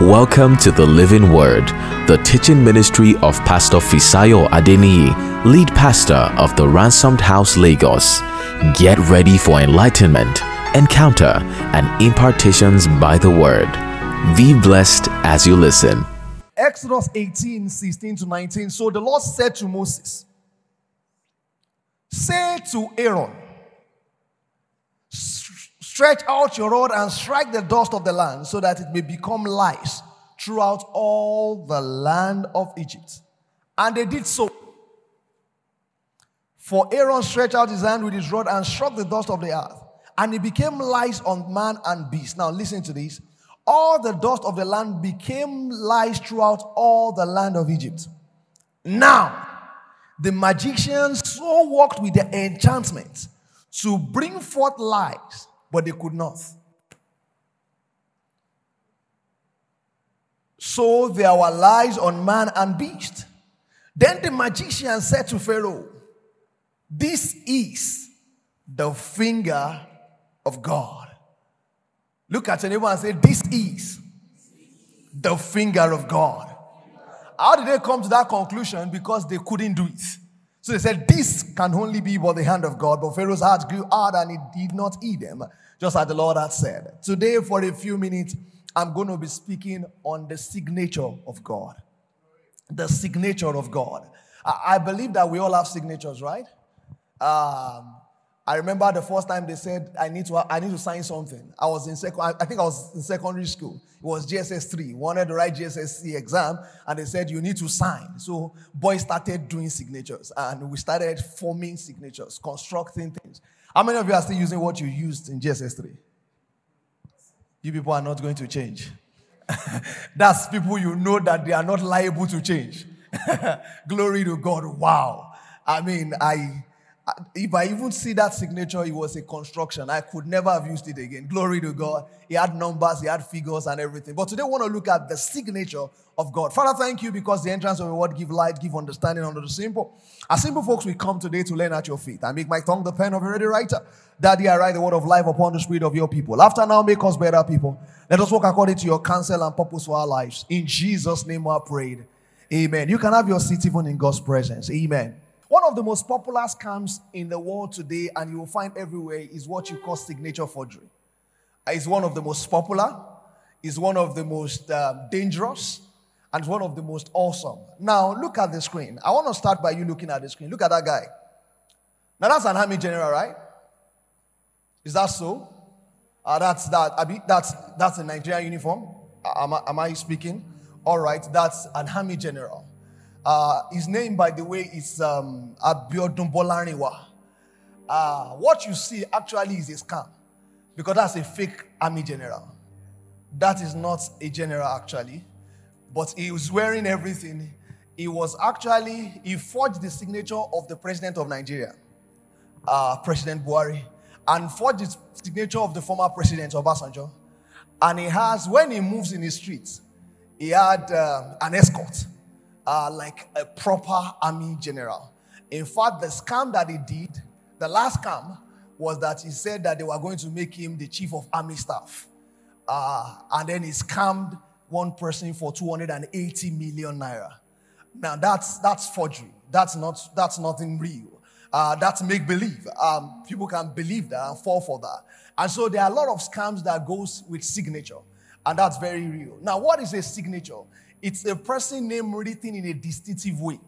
Welcome to the Living Word, the teaching ministry of Pastor Fisayo Adeniyi, lead pastor of the Ransomed House Lagos. Get ready for enlightenment, encounter, and impartations by the Word. Be blessed as you listen. Exodus 18, 16 to 19. So the Lord said to Moses, Say to Aaron, Stretch out your rod and strike the dust of the land so that it may become lice throughout all the land of Egypt. And they did so. For Aaron stretched out his hand with his rod and struck the dust of the earth, and it became lice on man and beast. Now, listen to this. All the dust of the land became lice throughout all the land of Egypt. Now, the magicians so worked with their enchantments to bring forth lice but they could not. So there were lies on man and beast. Then the magician said to Pharaoh, This is the finger of God. Look at anyone and say, This is the finger of God. How did they come to that conclusion? Because they couldn't do it. So they said, This can only be by the hand of God. But Pharaoh's heart grew hard and he did not eat them just as the Lord had said. Today, for a few minutes, I'm going to be speaking on the signature of God. The signature of God. I, believe that we all have signatures, right? Um, I remember the first time they said I need to I need to sign something. I was in second I think I was in secondary school. It was JSS three. Wanted to write JSS exam, and they said you need to sign. So boys started doing signatures, and we started forming signatures, constructing things. How many of you are still using what you used in JSS 3? You people are not going to change. That's people you know that they are not liable to change. Glory to God. Wow. I mean, I if I even see that signature, it was a construction. I could never have used it again. Glory to God. He had numbers, he had figures and everything. But today, I want to look at the signature of God. Father, thank you because the entrance of your word give light, give understanding unto the simple. As simple folks, we come today to learn at your feet. I make my tongue the pen of a ready writer. Daddy, I write the word of life upon the spirit of your people. After now, make us better people. Let us walk according to your counsel and purpose for our lives. In Jesus' name, I prayed. Amen. You can have your seat even in God's presence. Amen. One of the most popular scams in the world today, and you will find everywhere, is what you call signature forgery. It's one of the most popular, it's one of the most um, dangerous, and one of the most awesome. Now, look at the screen. I want to start by you looking at the screen. Look at that guy. Now, that's an army general, right? Is that so? Uh, that's that. I that's that's a Nigerian uniform. Am I, am I speaking? All right, that's an army general. Uh, his name, by the way, is um, Abiodun Bolarinwa. Uh, what you see actually is a scam because that's a fake army general. That is not a general, actually, but he was wearing everything. He was actually, he forged the signature of the president of Nigeria, uh, President Buhari, and forged the signature of the former president, Obasanjo. And he has, when he moves in the streets, he had um, an escort uh, like a proper army general. In fact, the scam that he did, the last scam, was that he said that they were going to make him the chief of army staff. Uh, and then he scammed one person for 280 million naira. Now that's that's forgery. That's not that's nothing real. Uh, that's make believe. Um, people can believe that and fall for that. And so there are a lot of scams that goes with signature, and that's very real. Now, what is a signature? It's a person name written in a distinctive way.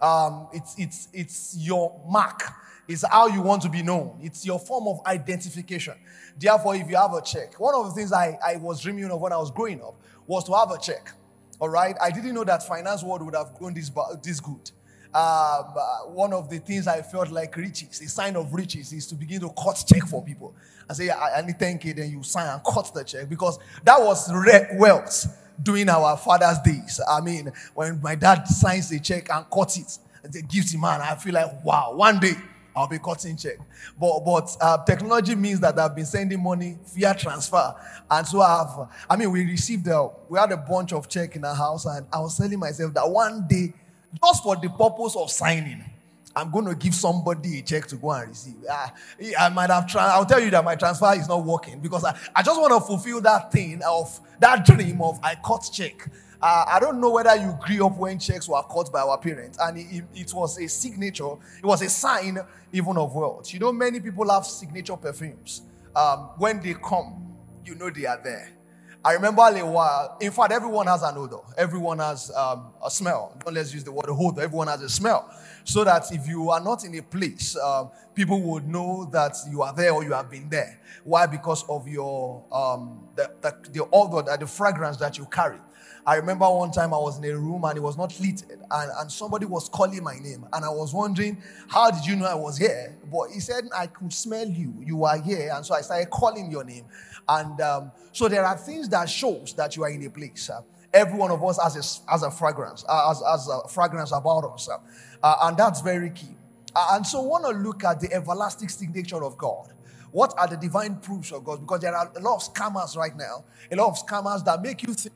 Um, it's, it's, it's your mark. It's how you want to be known. It's your form of identification. Therefore, if you have a check, one of the things I, I was dreaming of when I was growing up was to have a check. All right. I didn't know that finance world would have grown this, this good. Uh, one of the things I felt like riches, a sign of riches, is to begin to cut check for people I say, I, I need 10K, then you sign and cut the check because that was wealth during our father's days. I mean, when my dad signs a check and cuts it, the gives him man, I feel like, wow, one day I'll be cutting check. But but uh, technology means that I've been sending money via transfer, and so I've. I mean, we received a, we had a bunch of check in our house, and I was telling myself that one day, just for the purpose of signing, I'm going to give somebody a check to go and receive. I, I might have, tra- I'll tell you that my transfer is not working because I, I just want to fulfill that thing of that dream of I cut check. Uh, I don't know whether you grew up when checks were cut by our parents, and it, it, was a signature, it was a sign even of wealth. You know, many people have signature perfumes. Um, when they come, you know they are there. I remember a while, in fact, everyone has an odor, everyone has um, a smell. Don't let's use the word odor, everyone has a smell. So that if you are not in a place, um, people would know that you are there or you have been there. Why? Because of your um, the, the, the odor, the fragrance that you carry. I remember one time I was in a room and it was not lit, and, and somebody was calling my name. And I was wondering, how did you know I was here? But he said, I could smell you. You are here. And so I started calling your name. And um, so there are things that shows that you are in a place. Uh, every one of us has a, a fragrance, uh, has, a fragrance about us. Uh, and that's very key. Uh, and so want to look at the everlasting signature of God. What are the divine proofs of God? Because there are a lot of scammers right now, a lot of scammers that make you think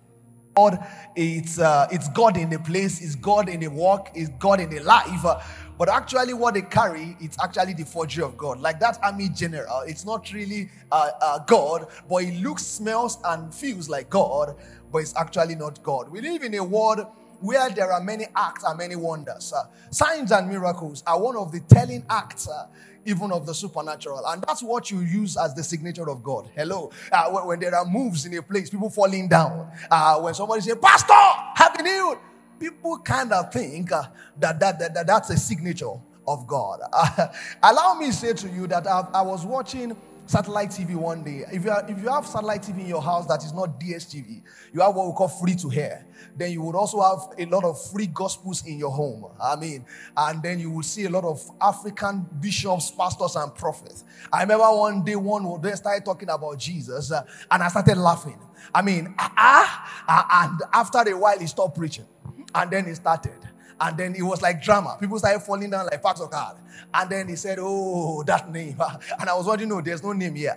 God, it's, uh, it's God in the place, it's God in the walk, it's God in the life. Uh, but actually, what they carry, it's actually the forgery of God. Like that army general, it's not really uh, uh, God, but it looks, smells, and feels like God, but it's actually not God. We live in a world where there are many acts and many wonders. Uh, signs and miracles are one of the telling acts uh, even of the supernatural. And that's what you use as the signature of God. Hello. Uh, when, when, there are moves in a place, people falling down. Uh, when somebody say, Pastor, have healed. People kind of think uh, that, that, that, that, that's a signature of God. allow me say to you that I've, I was watching satellite TV one day. If you, are, if you have satellite TV in your house that is not DSTV, you have what we call free to air. Then you would also have a lot of free gospels in your home. I mean, and then you will see a lot of African bishops, pastors, and prophets. I remember one day one they started talking about Jesus, uh, and I started laughing. I mean, ah, ah, ah, and after a while he stopped preaching, and then he started. And then it was like drama. People started falling down like packs of cards. And then he said, Oh, that name. And I was wondering, no, there's no name here.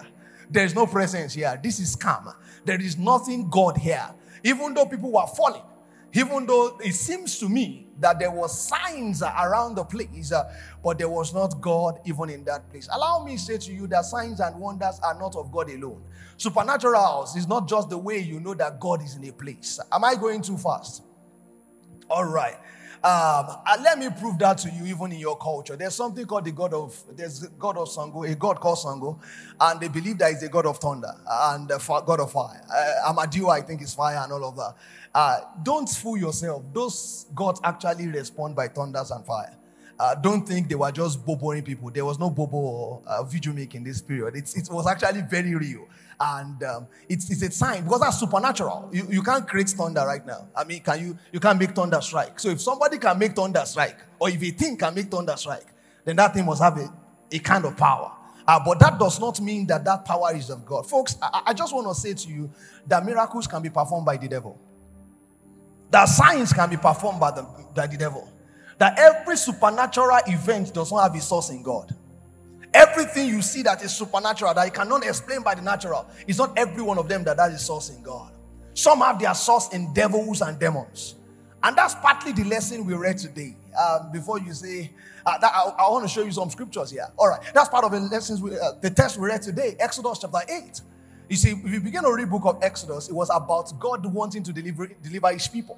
There's no presence here. This is scam. There is nothing God here. Even though people were falling, even though it seems to me that there were signs around the place, uh, but there was not God even in that place. Allow me to say to you that signs and wonders are not of God alone. Supernaturals is not just the way you know that God is in a place. Am I going too fast? All right. Um, and let me prove that to you, even in your culture. There's something called the God of there's God of Sango, a God called Sango, and they believe that he's a God of thunder and God of fire. Uh, Amadioha, I think, is fire and all of that. Uh, don't fool yourself. Those gods actually respond by thunders and fire. Uh, don't think they were just boboing people. There was no bobo or uh, video making this period. It's, it was actually very real. And um, it's, it's a sign because that's supernatural. You, you can't create thunder right now. I mean, can you? You can't make thunder strike. So if somebody can make thunder strike, or if a thing can make thunder strike, then that thing must have a, a kind of power. Uh, but that does not mean that that power is of God. Folks, I, I just want to say to you that miracles can be performed by the devil. That signs can be performed by the, by the devil that every supernatural event does not have a source in God. Everything you see that is supernatural, that you cannot explain by the natural, is not every one of them that has a source in God. Some have their source in devils and demons. And that's partly the lesson we read today. Um, before you say, uh, that, I, I, want to show you some scriptures here. All right, that's part of the lessons, we, uh, the text we read today, Exodus chapter 8. You see, if you begin to read book of Exodus, it was about God wanting to deliver, deliver his people.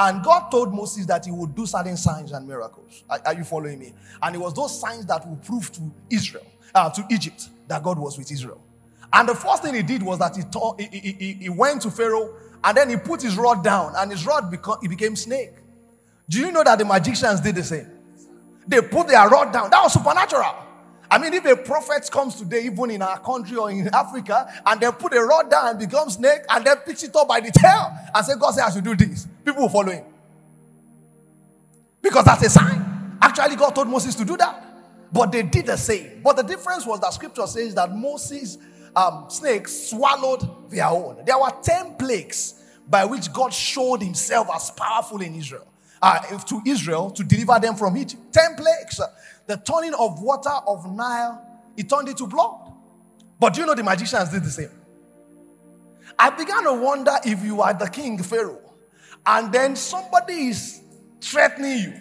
And God told Moses that he would do certain signs and miracles. Are, are you following me? And it was those signs that would prove to Israel, uh, to Egypt, that God was with Israel. And the first thing he did was that he, taught, he, he, he went to Pharaoh and then he put his rod down and his rod beco- he became snake. Do you know that the magicians did the same? They put their rod down. That was supernatural. I mean, if a prophet comes today, even in our country or in Africa, and they put a rod down and becomes snake, and then picks it up by the tail and say, God said I should do this, people will follow him. Because that's a sign. Actually, God told Moses to do that. But they did the same. But the difference was that scripture says that Moses' um, snakes swallowed their own. There were 10 plagues by which God showed himself as powerful in Israel. Uh, to Israel to deliver them from Egypt. 10 plagues the turning of water of Nile, it turned into blood. But do you know the magicians did the same? I began to wonder if you are the king Pharaoh, and then somebody is threatening you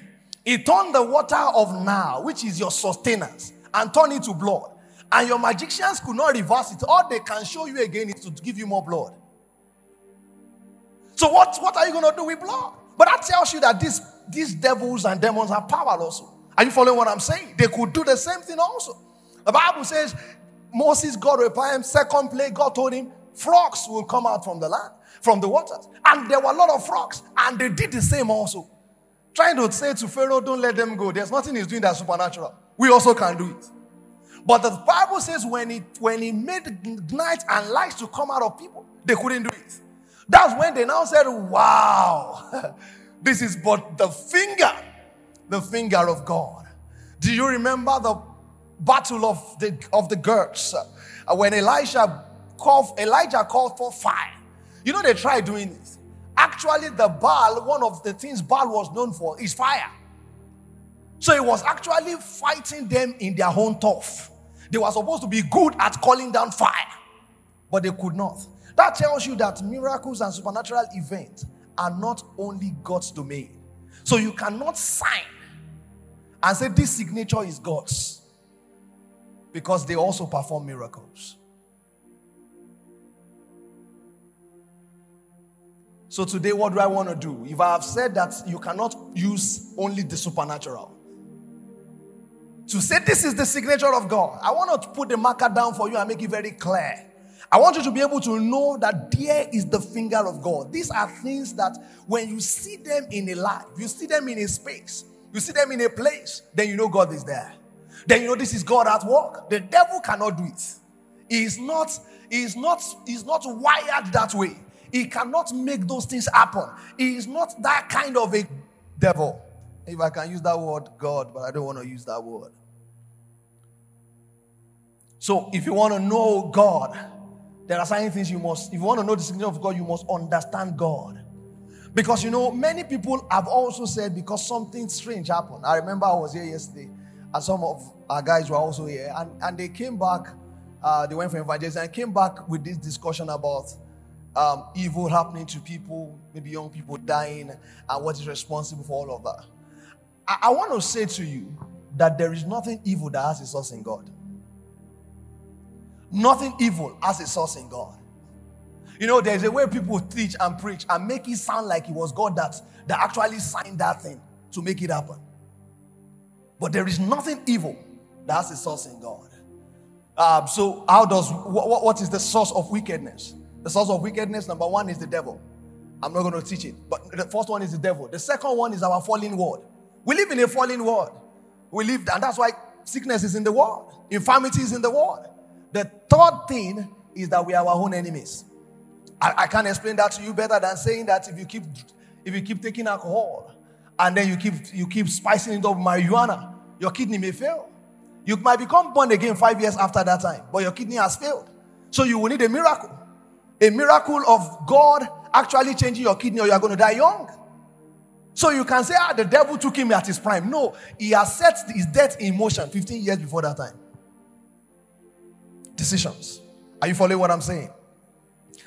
He turned the water of now, which is your sustenance, and turned it to blood. And your magicians could not reverse it. All they can show you again is to give you more blood. So what, what are you going to do with blood? But that tells you that these, these devils and demons have power also. Are you following what I'm saying? They could do the same thing also. The Bible says Moses God reply him, second plague, God told him, frogs will come out from the land, from the waters. And there were a lot of frogs, and they did the same also. Trying to say to Pharaoh, don't let them go. There's nothing he's doing that's supernatural. We also can do it. But the Bible says when he when he made night and lights to come out of people, they couldn't do it. That's when they now said, Wow, this is but the finger, the finger of God. Do you remember the battle of the of the girls uh, when Elijah called Elijah called for fire? You know, they tried doing this. Actually, the Baal, one of the things Baal was known for is fire. So he was actually fighting them in their own turf. They were supposed to be good at calling down fire, but they could not. That tells you that miracles and supernatural events are not only God's domain. So you cannot sign and say this signature is God's because they also perform miracles. So today, what do I want to do? If I have said that you cannot use only the supernatural, to say this is the signature of God, I want to put the marker down for you and make it very clear. I want you to be able to know that there is the finger of God. These are things that when you see them in a life, you see them in a space, you see them in a place, then you know God is there. Then you know this is God at work. The devil cannot do it. He is not, he is not, he is not wired that way. He cannot make those things happen. He is not that kind of a devil. If I can use that word, God, but I don't want to use that word. So if you want to know God, there are certain things you must, if you want to know the significance of God, you must understand God. Because you know, many people have also said because something strange happened. I remember I was here yesterday, and some of our guys were also here, and, and they came back, uh, they went for evangelism and came back with this discussion about um, evil happening to people, maybe young people dying, and what is responsible for all of that. I, I want to say to you that there is nothing evil that has a source in God. Nothing evil has a source in God. You know, there's a way people teach and preach and make it sound like it was God that, that actually signed that thing to make it happen. But there is nothing evil that has a source in God. Um, so, how does what, what is the source of wickedness? The source of wickedness, number one, is the devil. I'm not going to teach it, but the first one is the devil. The second one is our fallen world. We live in a fallen world. We live, and that's why sickness is in the world, infirmity is in the world. The third thing is that we are our own enemies. I, I can't explain that to you better than saying that if you keep if you keep taking alcohol and then you keep you keep spicing it up with marijuana, your kidney may fail. You might become born again five years after that time, but your kidney has failed. So you will need a miracle. A miracle of God actually changing your kidney, or you are going to die young. So you can say, ah, the devil took him at his prime. No, he has set his death in motion 15 years before that time decisions. Are you following what I'm saying?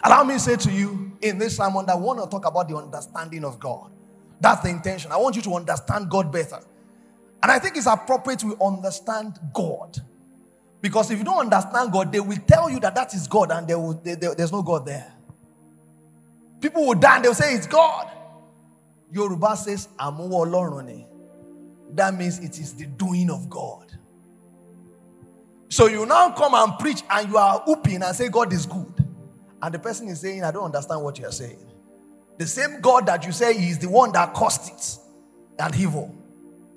Allow me to say to you in this sermon that I want to talk about the understanding of God. That's the intention. I want you to understand God better. And I think it's appropriate we understand God. Because if you don't understand God, they will tell you that that is God and will, they, they, there's no God there. People will die and they'll say it's God. Yoruba says, That means it is the doing of God. So you now come and preach and you are whooping and say God is good. And the person is saying, I don't understand what you're saying. The same God that you say is the one that caused it and evil.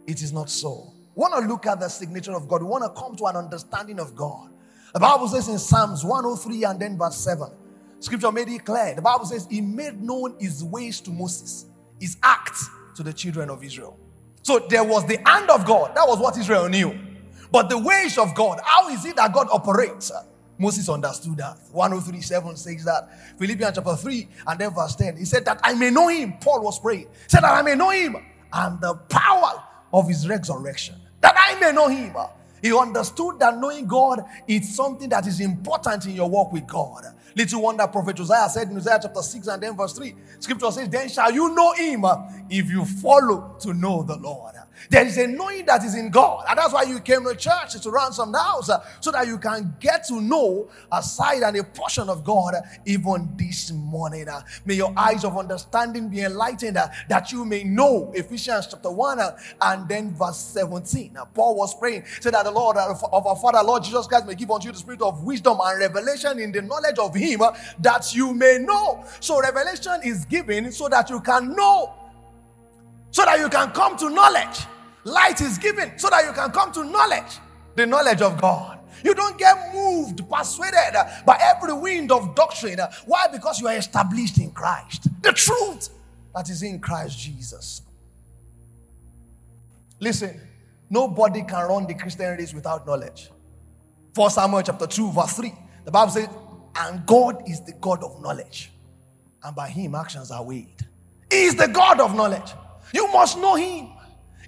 It is not so. Want to look at the signature of God. We want to come to an understanding of God. The Bible says in Psalms 103 and then verse 7, scripture made it clear. The Bible says, He made known His ways to Moses, His acts to the children of Israel. So there was the hand of God. That was what Israel knew. But the ways of God, how is it that God operates? Moses understood that. 1037 says that. Philippians chapter 3 and then verse 10. He said that I may know him. Paul was praying. He said that I may know him and the power of his resurrection. That I may know him. He understood that knowing God is something that is important in your walk with God. Little wonder Prophet Hosea said in Isaiah chapter 6 and then verse 3. Scripture says, Then shall you know him if you follow to know the Lord. There is a knowing that is in God. And that's why you came to church to ransom the house, uh, so that you can get to know a side and a portion of God even this morning. Uh. May your eyes of understanding be enlightened uh, that you may know Ephesians chapter 1 uh, and then verse 17. Paul was praying, said that the Lord of our Father, Lord Jesus Christ, may give unto you the spirit of wisdom and revelation in the knowledge of Him that you may know. So, revelation is given so that you can know so that you can come to knowledge. Light is given so that you can come to knowledge, the knowledge of God. You don't get moved, persuaded by every wind of doctrine. Why? Because you are established in Christ. The truth that is in Christ Jesus. Listen, nobody can run the Christian race without knowledge. 1 Samuel chapter 2, verse 3. The Bible says, and God is the God of knowledge, and by him actions are weighed. He is the God of knowledge. You must know Him.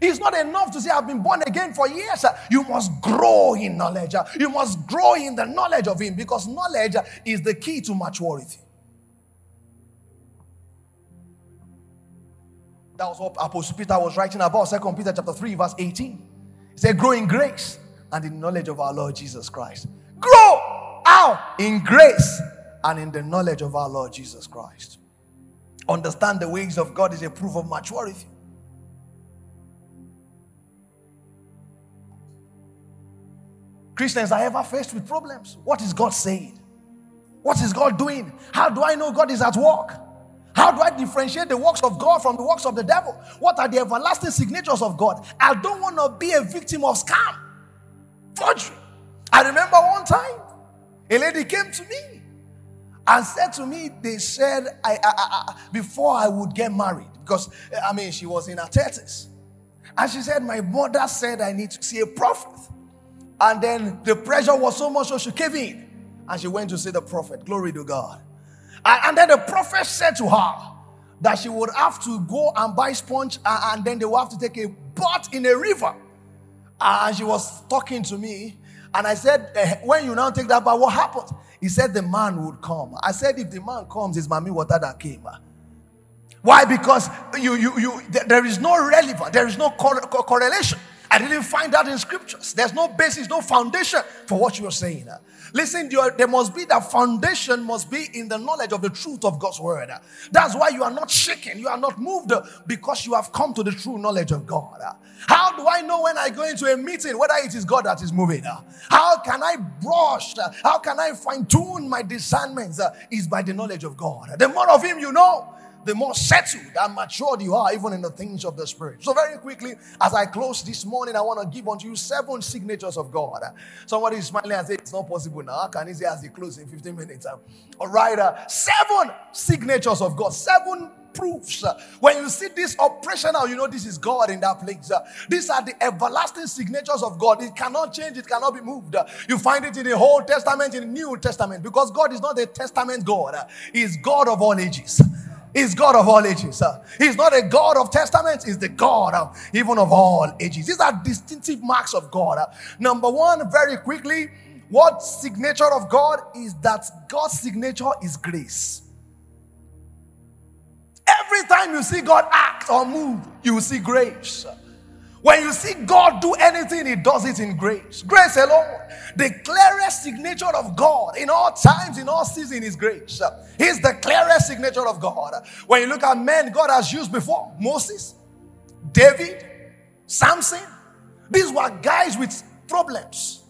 It's not enough to say, I've been born again for years. You must grow in knowledge. You must grow in the knowledge of Him because knowledge is the key to maturity. That was what Apostle Peter was writing about, Second Peter chapter 3, verse 18. He said, Grow in grace and in knowledge of our Lord Jesus Christ. Grow out in grace and in the knowledge of our Lord Jesus Christ. Understand the ways of God is a proof of maturity. Christians are ever faced with problems. What is God saying? What is God doing? How do I know God is at work? How do I differentiate the works of God from the works of the devil? What are the everlasting signatures of God? I don't want to be a victim of scam, forgery. I remember one time a lady came to me and said to me, they said, I, I, I, before I would get married, because I mean, she was in her 30s. And she said, My mother said I need to see a prophet. And then the pressure was so much, so she came in and she went to see the prophet. Glory to God. And, and then the prophet said to her that she would have to go and buy sponge and, and then they would have to take a bath in a river. And she was talking to me. And I said, eh, When you now take that bath, what happened? He said the man would come. I said, If the man comes, it's mommy water that came. Why? Because you, you, you, there is no relevance, there is no correlation I didn't find that in scriptures. There's no basis, no foundation for what you're saying. Listen, there must be that foundation must be in the knowledge of the truth of God's word. That's why you are not shaken, you are not moved because you have come to the true knowledge of God. How do I know when I go into a meeting whether it is God that is moving? How can I brush? How can I fine tune my discernments? Is by the knowledge of God. The more of Him you know, the more settled and matured you are, even in the things of the Spirit. So, very quickly, as I close this morning, I want to give unto you seven signatures of God. Somebody is smiling and say, It's not possible now. Can he say as he closes in 15 minutes? All right, uh, seven signatures of God, seven proofs. Uh, when you see this operational, you know this is God in that place. Uh, these are the everlasting signatures of God. It cannot change, it cannot be moved. Uh, you find it in the Old Testament, in the New Testament, because God is not a testament God, He is God of all ages. He's God of all ages. He's not a God of testaments, he's the God of even of all ages. These are distinctive marks of God. Number one, very quickly, what signature of God is that God's signature is grace. Every time you see God act or move, you will see grace. When you see God do anything, He does it in grace. Grace alone. The clearest signature of God in all times, in all seasons, is grace. He's the clearest signature of God. When you look at men God has used before Moses, David, Samson, these were guys with problems,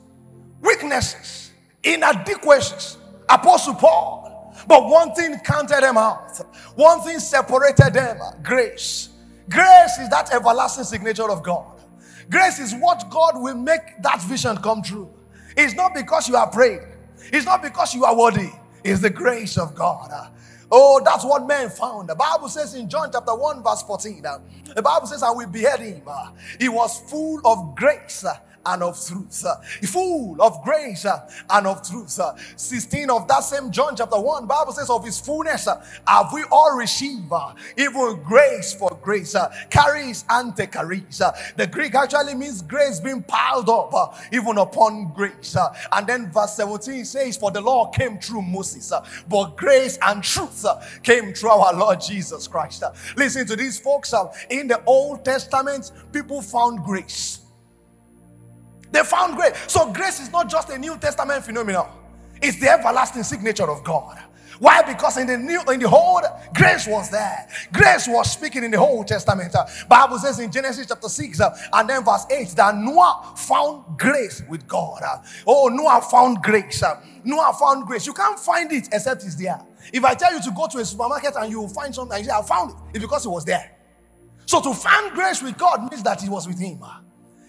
weaknesses, inadequacies. Apostle Paul. But one thing counted them out, one thing separated them grace. Grace is that everlasting signature of God. Grace is what God will make that vision come true. It's not because you are prayed, it's not because you are worthy, it's the grace of God. Oh, that's what men found. The Bible says in John chapter 1, verse 14, the Bible says, and we beheld him. He was full of grace and of truth. Full of grace and of truth. Uh, 16 of that same John chapter 1, Bible says, Of his fullness have we all received uh, even grace for grace. Charis ante charis. The Greek actually means grace being piled up uh, even upon grace. And then verse 17 says, For the law came through Moses, but grace and truth came through our Lord Jesus Christ. Listen to these folks. In the Old Testament, people found grace. They found grace. So grace is not just a New Testament phenomenon. It's the everlasting signature of God. Why? Because in the new, in the old, grace was there. Grace was speaking in the Old Testament. Uh, Bible says in Genesis chapter six uh, and then verse eight that Noah found grace with God. Uh, oh, Noah found grace. Noah found grace. You can't find it except it's there. If I tell you to go to a supermarket and you find something, you say, "I found it," it's because it was there. So to find grace with God means that it was with Him.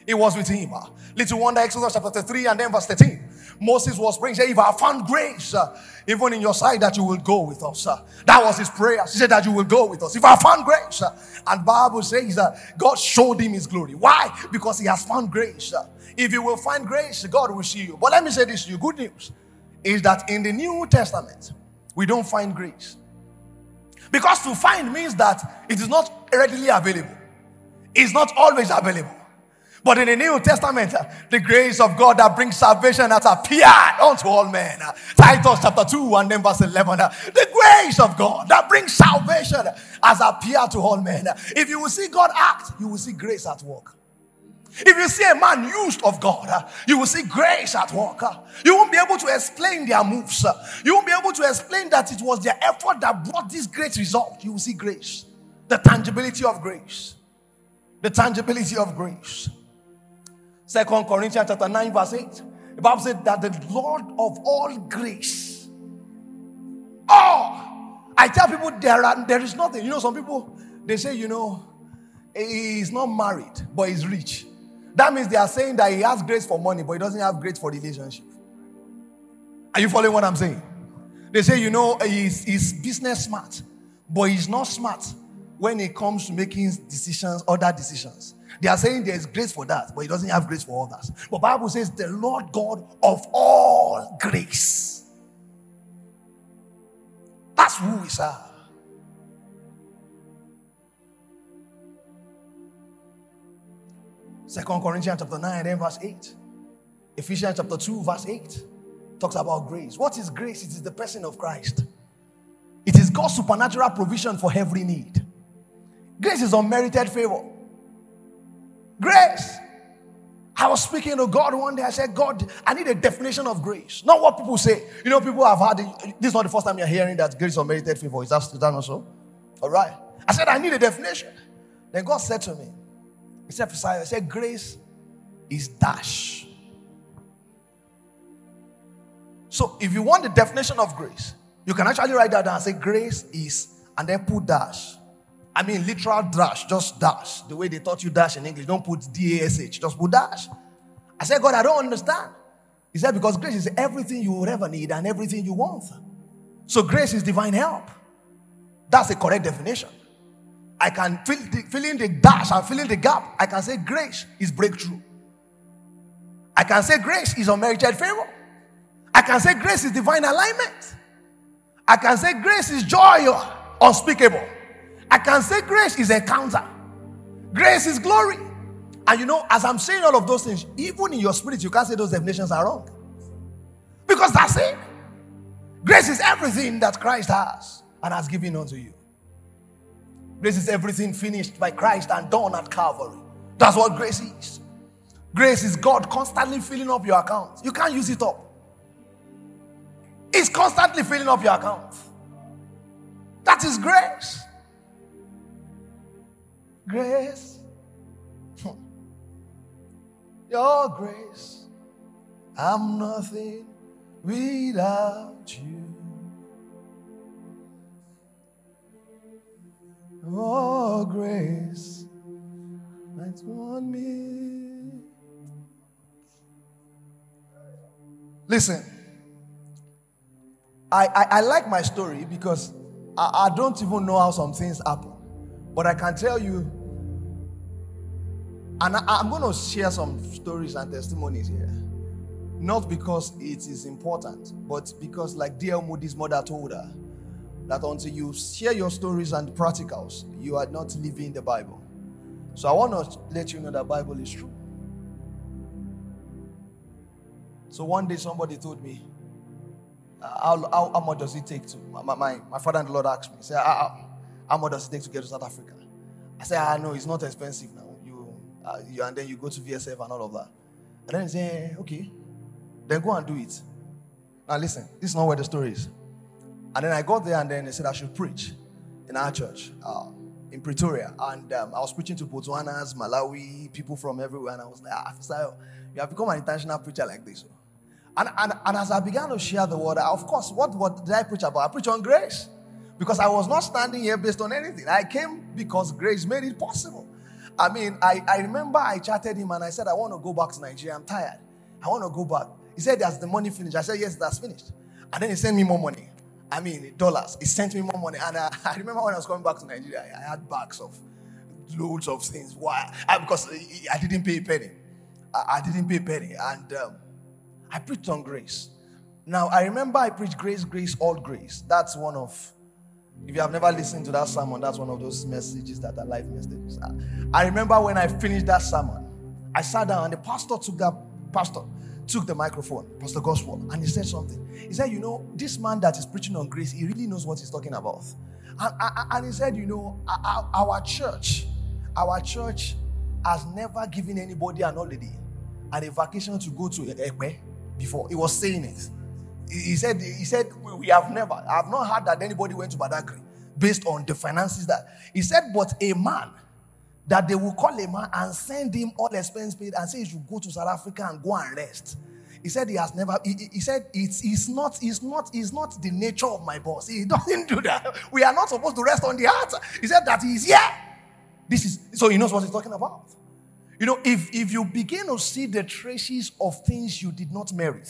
It was with Him. Little wonder, Exodus chapter 3 and then verse 13. Moses was praying, say, if I found grace, uh, even in your sight, that you will go with us. Uh, that was his prayer. He said that you will go with us. If I found grace, uh, and Bible says that God showed him his glory. Why? Because he has found grace. Uh, if you will find grace, God will see you. But let me say this to you. Good news is that in the New Testament, we don't find grace. Because to find means that it is not readily available. It's not always available. But in the New Testament, uh, the grace of God that brings salvation has appeared unto all men. Uh, Titus chapter 2 and then verse 11. uh, The grace of God that brings salvation has appeared to all men. If you will see God act, you will see grace at work. If you see a man used of God, you will see grace at work. You won't be able to explain their moves. You won't be able to explain that it was their effort that brought this great result. You will see grace. The tangibility of grace. The tangibility of grace. Second Corinthians chapter 9, verse 8. The Bible said that the Lord of all grace. Oh, I tell people there are there is nothing. You know, some people they say, you know, he's not married, but he's rich. That means they are saying that he has grace for money, but he doesn't have grace for relationship. Are you following what I'm saying? They say, you know, he's, he's business smart, but he's not smart when it comes to making decisions, other decisions. They are saying there's grace for that, but he doesn't have grace for others. But Bible says the Lord God of all grace. That's who we serve. Second Corinthians chapter 9, then verse 8. Ephesians chapter 2, verse 8 talks about grace. What is grace? It is the person of Christ. It is God's supernatural provision for every need. Grace is unmerited favor. Grace. I was speaking to God one day. I said, God, I need a definition of grace. Not what people say. You know, people have had. This is not the first time you're hearing that grace is merited favor. Is that, is that not so? All right. I said, I need a definition. Then God said to me, He said, I said, grace is dash. So if you want the definition of grace, you can actually write that down and say, grace is, and then put dash. I mean, literal dash, just dash. The way they taught you dash in English. Don't put D A S H, just put dash. I said, God, I don't understand. He said, because grace is everything you will ever need and everything you want. So grace is divine help. That's the correct definition. I can fill, the, fill in the dash and fill in the gap. I can say grace is breakthrough. I can say grace is unmerited favor. I can say grace is divine alignment. I can say grace is joy unspeakable. I can say grace is a counter. Grace is glory. And you know, as I'm saying all of those things, even in your spirit, you can't say those definitions are wrong. Because that's it. Grace is everything that Christ has and has given unto you. Grace is everything finished by Christ and done at Calvary. That's what grace is. Grace is God constantly filling up your account. You can't use it up. It's constantly filling up your account. That is grace. Grace. Hmm. Your grace. I'm nothing without you. Oh, grace. That's on me. Listen, I, I, I like my story because I, I don't even know how some things happen. But I can tell you And I, am going to share some stories and testimonies here. Not because it is important, but because, like D.L. Moody's mother told her, that until you share your stories and practicals, you are not living the Bible. So I want to let you know that Bible is true. So one day somebody told me, uh, how, how, how much does it take to? My, my, my father and the Lord asked me, say, how, much does it take to get to South Africa? I said, ah, no, it's not expensive now. You, uh, you and then you go to VFS and all of that. And then he said, okay, then go and do it. Now listen, this is not where the story is. And then I got there and then they said I should preach in our church uh, in Pretoria. And um, I was preaching to Botswanas, Malawi, people from everywhere. And I was like, ah, you have become an international preacher like this. And, and, and as I began to share the word, of course, what, what did I preach about? I preach on grace. Because I was not standing here based on anything. I came because grace made it possible. I mean, I, I remember I chatted him and I said, I want to go back to Nigeria. I'm tired. I want to go back. He said, That's the money finished. I said, Yes, that's finished. And then he sent me more money. I mean, dollars. He sent me more money. And I, I remember when I was coming back to Nigeria, I had bags of loads of things. Why? I, because I didn't pay a penny. I, I didn't pay a penny. And um, I preached on grace. Now, I remember I preached grace, grace, all grace. That's one of, if you have never listened to that sermon, that's one of those messages that are life messages. I, I remember when I finished that sermon, I sat down and the pastor took that, pastor took the microphone, Pastor Gospel, and he said something. He said, You know, this man that is preaching on grace, he really knows what he's talking about. And, and he said, You know, our church, our church has never given anybody an holiday and a vacation to go to Ekpe before. He was saying it. He said, he said, we have never, I have not heard that anybody went to Badagry based on the finances that he said, but a man that they will call a man and send him all expense paid and say he should go to South Africa and go and rest. He said he has never, he, he said it's, it's not, it's not, it's not the nature of my boss. He doesn't do that. We are not supposed to rest on the heart. He said that he's here. This is, so he knows what he's talking about. You know, if, if you begin to see the traces of things you did not merit,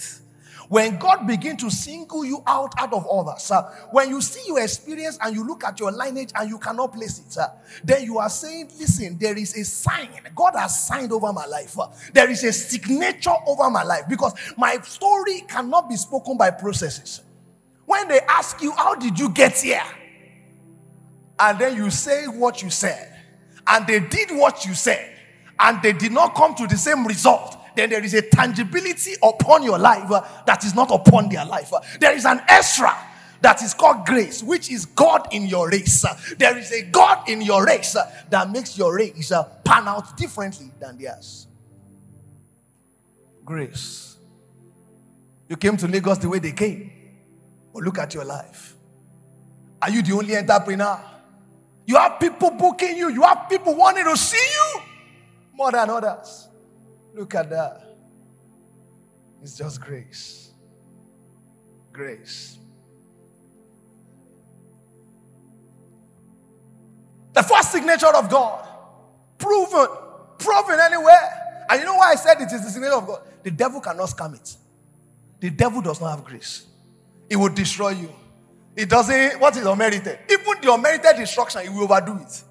when God begin to single you out out of others, uh, when you see your experience and you look at your lineage and you cannot place it, uh, then you are saying, listen, there is a sign. God has signed over my life. Uh, there is a signature over my life because my story cannot be spoken by processes. When they ask you, how did you get here? And then you say what you said, and they did what you said, and they did not come to the same result then there is a tangibility upon your life uh, that is not upon their life. Uh, there is an extra that is called grace, which is God in your race. Uh, there is a God in your race uh, that makes your race uh, pan out differently than theirs. Grace. You came to Lagos the way they came. But look at your life. Are you the only entrepreneur? You have people booking you, you have people wanting to see you more than others. Look at that. It's just grace. Grace. The first signature of God. Proven. Proven anywhere. And you know why I said it is the signature of God? The devil cannot scam it. The devil does not have grace. It will destroy you. It doesn't, what is unmerited? Even the unmerited destruction, it will overdo it.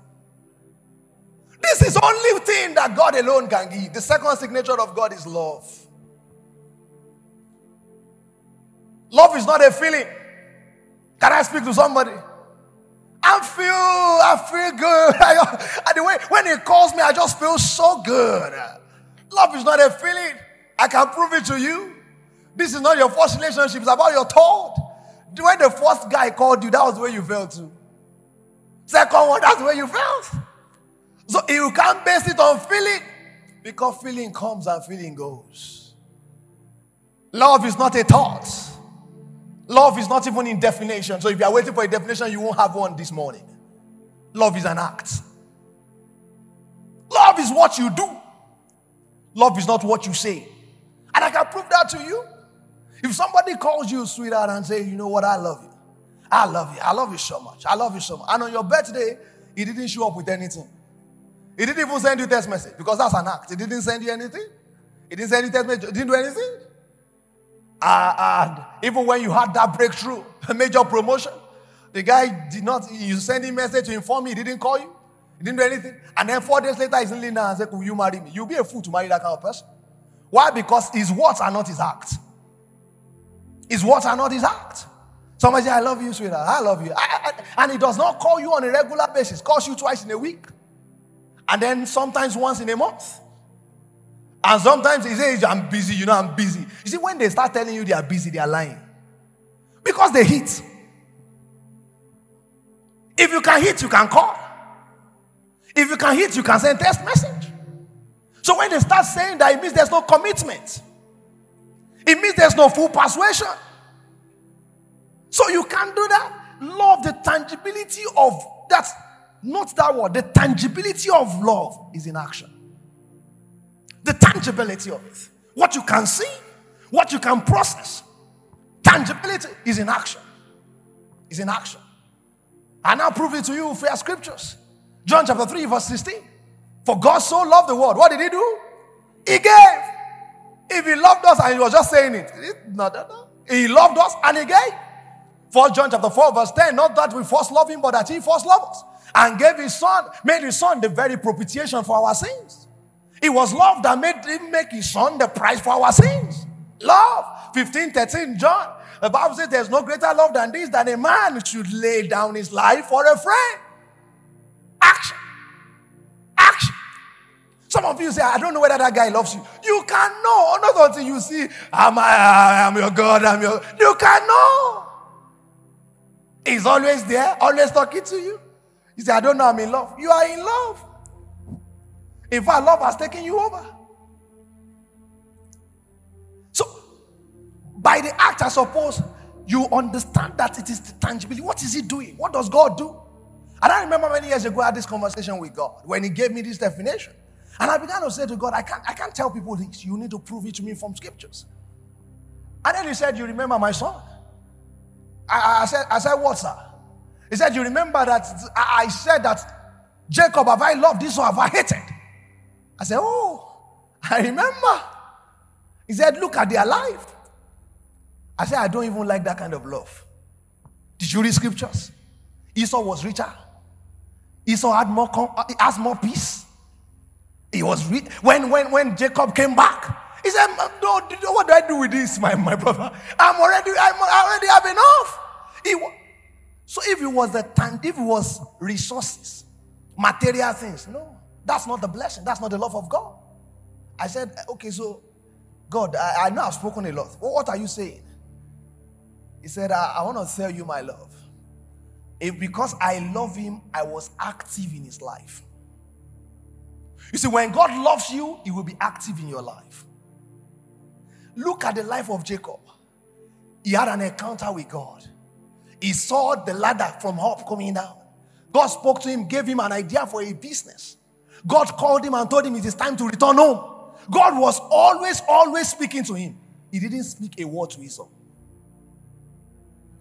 This is only thing that God alone can give. The second signature of God is love. Love is not a feeling. Can I speak to somebody? I feel, I feel good. I, the way when he calls me, I just feel so good. Love is not a feeling. I can prove it to you. This is not your first relationship. It's about your thought. When the first guy called you, that was where you felt to. Second one, that's where you felt. So you can't base it on feeling because feeling comes and feeling goes. Love is not a thought. Love is not even in definition. So if you are waiting for a definition, you won't have one this morning. Love is an act. Love is what you do. Love is not what you say. And I can prove that to you. If somebody calls you sweetheart and say, you know what, I love you. I love you. I love you so much. I love you so much. And on your birthday, he didn't show up with anything. He didn't even send you text message because that's an act. He didn't send you anything. He didn't send you text message. He didn't do anything. Uh, and even when you had that breakthrough, a major promotion, the guy did not, you send him message to inform me he didn't call you. He didn't do anything. And then four days later, he's kneeling down and said, Will you marry me? You'll be a fool to marry that kind of person. Why? Because his words are not his acts. His words are not his acts. Somebody say, I love you, sweetheart. I love you. I, I, and he does not call you on a regular basis, calls you twice in a week. And then sometimes once in a month. And sometimes he says, I'm busy, you know, I'm busy. You see, when they start telling you they are busy, they are lying. Because they hit. If you can hit, you can call. If you can hit, you can send text message. So when they start saying that, it means there's no commitment. It means there's no full persuasion. So you can do that. Love, the tangibility of that's not that word. The tangibility of love is in action. The tangibility of it. What you can see, what you can process. Tangibility is in action. Is in action. And I now prove it to you via scriptures. John chapter 3, verse 16. For God so loved the world. What did he do? He gave. If he loved us and he was just saying it, no, no, no. He loved us and he gave. First John chapter 4, verse 10. Not that we first love him, but that he first loved us and gave his son, made his son the very propitiation for our sins. It was love that made him make his son the price for our sins. Love. 15, 13, John. The Bible says there's no greater love than this, that a man should lay down his life for a friend. Action. Action. Some of you say, I don't know whether that guy loves you. You can know. Oh, not until you see, I'm, I, am your God, I'm your. You can know. He's always there, always talking to you. You say, I don't know I'm in love. You are in love. In fact, love has taken you over. So, by the act, I suppose you understand that it is the tangibility. What is He doing? What does God do? And I remember many years ago I had this conversation with God when He gave me this definition. And I began to say to God, I can't, I can't tell people this. You need to prove it to me from scriptures. And then He said, You remember my son? I, I said, I said, What, sir? He said, You remember that I said that Jacob have I loved, Esau have I hated? I said, Oh, I remember. He said, Look at their life. I said, I don't even like that kind of love. Did you read scriptures? Esau was richer. Esau had more, he uh, has more peace. He was rich. When, when, when Jacob came back, he said, no, what do I do with this, my, my brother? I'm already, I'm, I already have enough. He, so if it was the time, if it was resources, material things, no, that's not the blessing. That's not the love of God. I said, okay, so God, I, I know I've spoken a lot. What are you saying? He said, I, I want to tell you my love. If because I love him, I was active in his life. You see, when God loves you, he will be active in your life. Look at the life of Jacob. He had an encounter with God. He saw the ladder from up coming down. God spoke to him, gave him an idea for a business. God called him and told him it is time to return home. God was always, always speaking to him. He didn't speak a word to Esau.